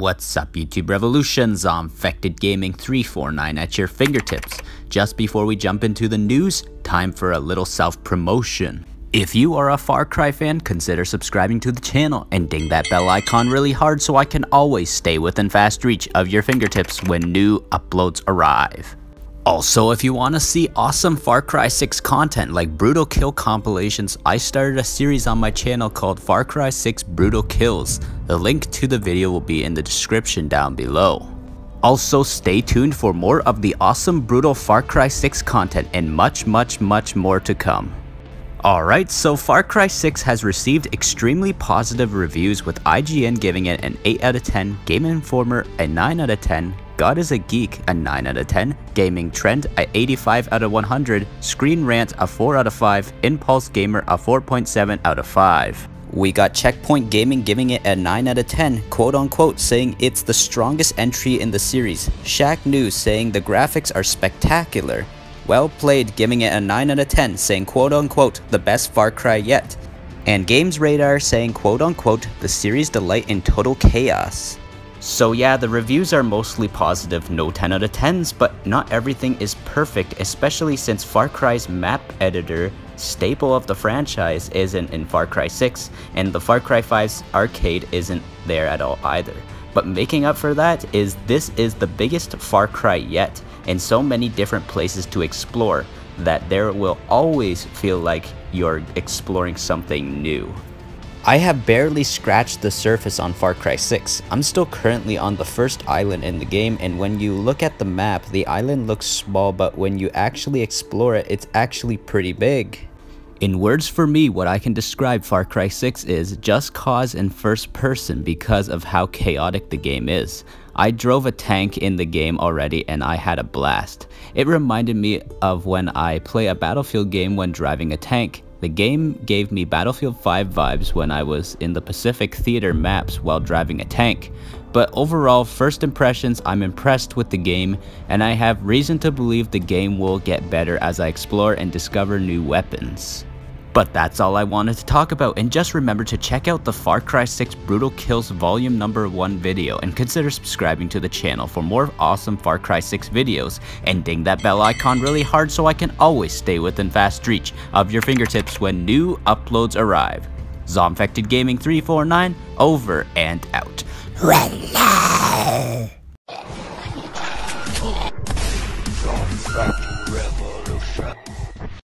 What's up YouTube Revolutions? Zombfected Gaming 349 at your fingertips. Just before we jump into the news, time for a little self-promotion. If you are a Far Cry fan, consider subscribing to the channel and ding that bell icon really hard so I can always stay within fast reach of your fingertips when new uploads arrive. Also, if you want to see awesome Far Cry 6 content like Brutal Kill compilations, I started a series on my channel called Far Cry 6 Brutal Kills. The link to the video will be in the description down below. Also, stay tuned for more of the awesome Brutal Far Cry 6 content and much much much more to come. Alright, so Far Cry 6 has received extremely positive reviews with IGN giving it an 8 out of 10, Game Informer a 9 out of 10, God is a Geek a 9 out of 10, Gaming Trend a 85 out of 100, Screen Rant a 4 out of 5, Impulse Gamer a 4.7 out of 5. We got Checkpoint Gaming giving it a 9 out of 10, quote unquote, saying it's the strongest entry in the series. Shacknews saying the graphics are spectacular. Well played giving it a 9 out of 10 saying quote unquote the best Far Cry yet. And Games Radar saying quote unquote the series delight in total chaos. So yeah, the reviews are mostly positive, no 10 out of 10s, but not everything is perfect, especially since Far Cry's map editor, staple of the franchise, isn't in Far Cry 6, and the Far Cry 5's arcade isn't there at all either. But making up for that is this is the biggest Far Cry yet, and so many different places to explore that there will always feel like you're exploring something new. I have barely scratched the surface on Far Cry 6. I'm still currently on the first island in the game and when you look at the map, the island looks small but when you actually explore it, it's actually pretty big. In words for me, what I can describe Far Cry 6 is just cause in first person because of how chaotic the game is. I drove a tank in the game already and I had a blast. It reminded me of when I play a Battlefield game when driving a tank. The game gave me Battlefield 5 vibes when I was in the Pacific Theater maps while driving a tank. But overall, first impressions, I'm impressed with the game, and I have reason to believe the game will get better as I explore and discover new weapons. But that's all I wanted to talk about and just remember to check out the Far Cry 6 Brutal Kills volume number 1 video and consider subscribing to the channel for more awesome Far Cry 6 videos and ding that bell icon really hard so I can always stay within fast reach of your fingertips when new uploads arrive. Zombfected Gaming 349 over and out. Hello.